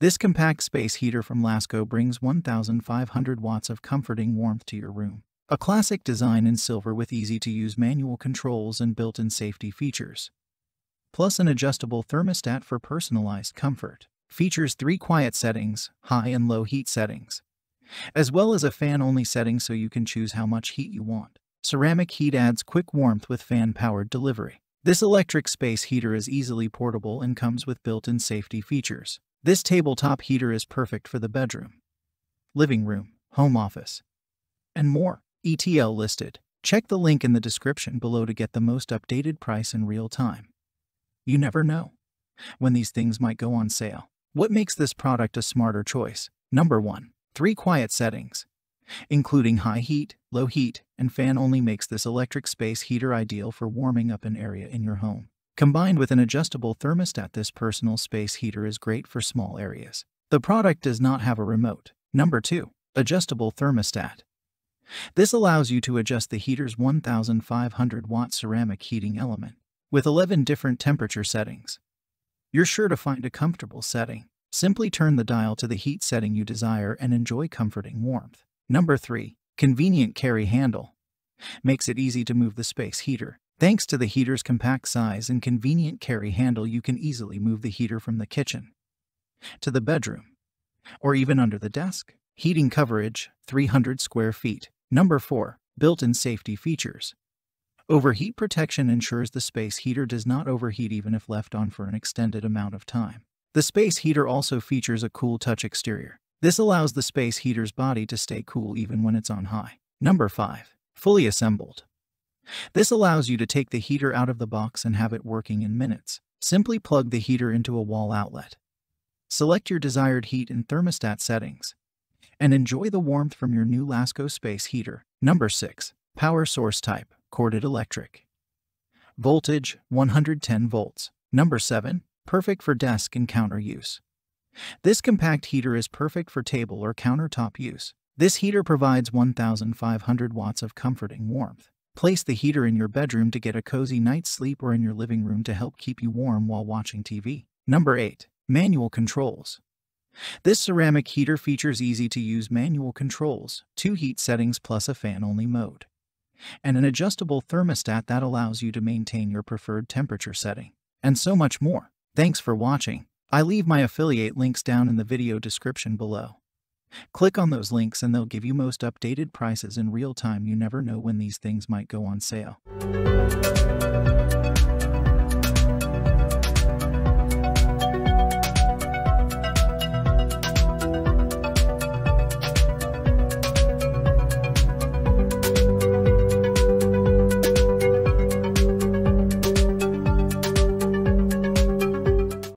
This compact space heater from Lasko brings 1,500 watts of comforting warmth to your room. A classic design in silver with easy-to-use manual controls and built-in safety features. Plus an adjustable thermostat for personalized comfort. Features three quiet settings, high and low heat settings, as well as a fan-only setting so you can choose how much heat you want. Ceramic heat adds quick warmth with fan-powered delivery. This electric space heater is easily portable and comes with built-in safety features. This tabletop heater is perfect for the bedroom, living room, home office, and more. ETL listed. Check the link in the description below to get the most updated price in real time. You never know when these things might go on sale. What makes this product a smarter choice? Number 1. Three quiet settings, including high heat, low heat, and fan only makes this electric space heater ideal for warming up an area in your home. Combined with an adjustable thermostat, this personal space heater is great for small areas. The product does not have a remote. Number 2. Adjustable thermostat. This allows you to adjust the heater's 1500 watt ceramic heating element with 11 different temperature settings. You're sure to find a comfortable setting. Simply turn the dial to the heat setting you desire and enjoy comforting warmth. Number 3. Convenient carry handle. Makes it easy to move the space heater. Thanks to the heater's compact size and convenient carry handle, you can easily move the heater from the kitchen to the bedroom or even under the desk. Heating coverage 300 square feet. Number 4. Built-in safety features. Overheat protection ensures the space heater does not overheat even if left on for an extended amount of time. The space heater also features a cool touch exterior. This allows the space heater's body to stay cool even when it's on high. Number 5. Fully assembled. This allows you to take the heater out of the box and have it working in minutes. Simply plug the heater into a wall outlet. Select your desired heat and thermostat settings. And enjoy the warmth from your new Lasko space heater. Number 6. Power source type, corded electric. Voltage, 110 volts. Number 7. Perfect for desk and counter use. This compact heater is perfect for table or countertop use. This heater provides 1,500 watts of comforting warmth. Place the heater in your bedroom to get a cozy night's sleep or in your living room to help keep you warm while watching TV. Number 8. Manual Controls. This ceramic heater features easy-to-use manual controls, two heat settings plus a fan-only mode, and an adjustable thermostat that allows you to maintain your preferred temperature setting, and so much more. Thanks for watching. I leave my affiliate links down in the video description below. Click on those links and they'll give you most updated prices in real time. You never know when these things might go on sale.